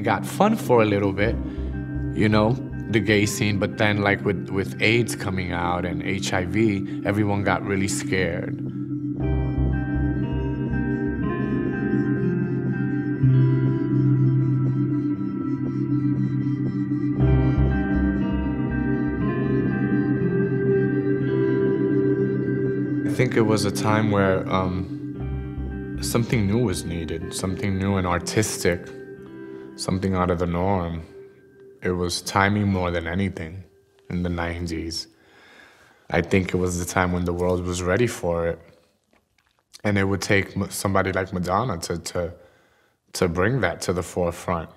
got fun for a little bit, you know, the gay scene, but then like with, with AIDS coming out and HIV, everyone got really scared. I think it was a time where um, something new was needed, something new and artistic, something out of the norm. It was timing more than anything in the 90s. I think it was the time when the world was ready for it. And it would take somebody like Madonna to, to, to bring that to the forefront.